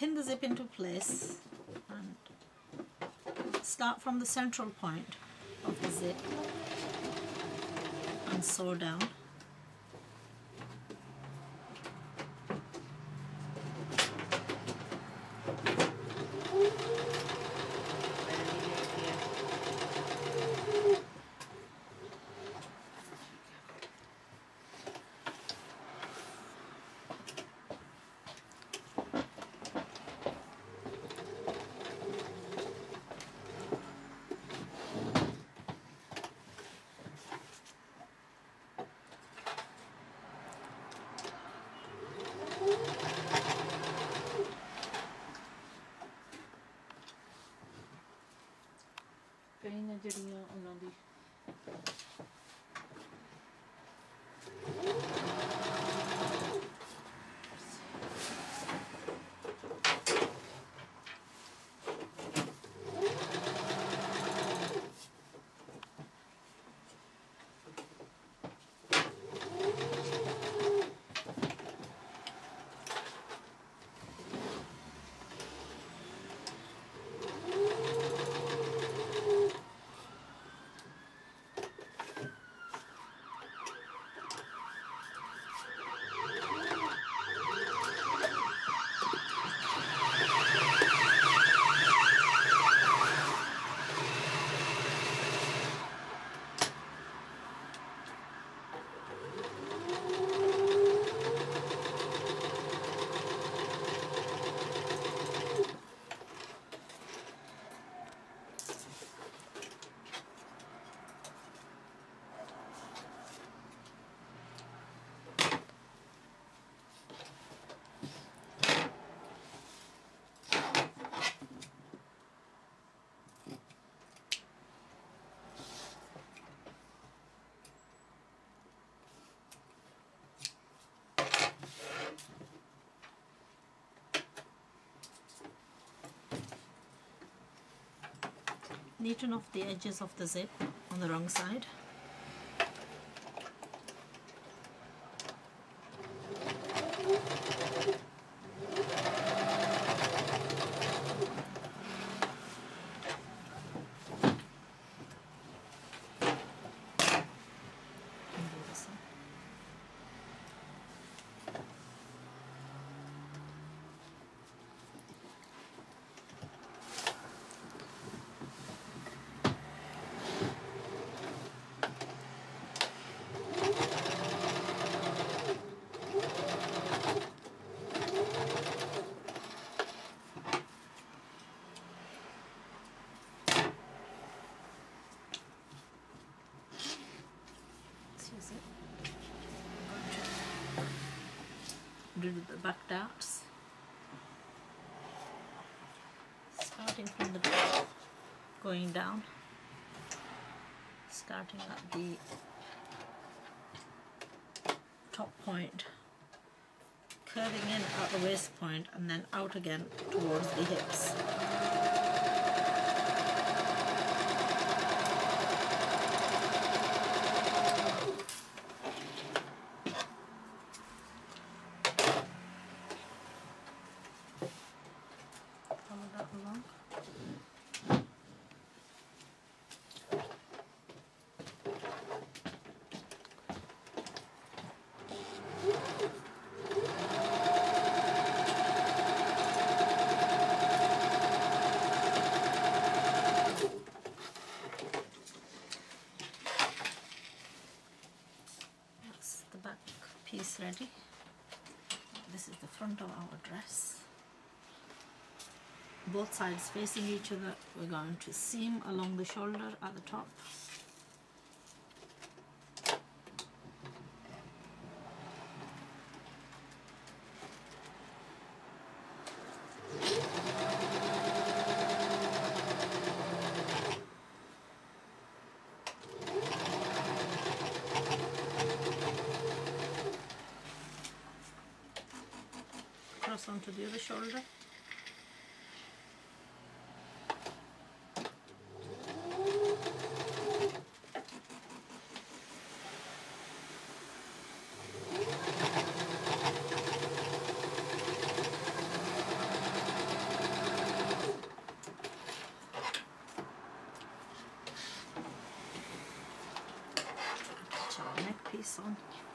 pin the zip into place and start from the central point of the zip and sew down ਜਿਹੜੀਆਂ ਉਹਨਾਂ ਦੀ neaten off the edges of the zip on the wrong side And do the same. This is it. Do the back darts. Starting from the top, going down. Starting at the top point, curving in at the waist point and then out again towards the hips. Along. That's the back piece ready. This is the front of our dress both sides facing each other. We're going to seam along the shoulder at the top. Cross onto the other shoulder piece on.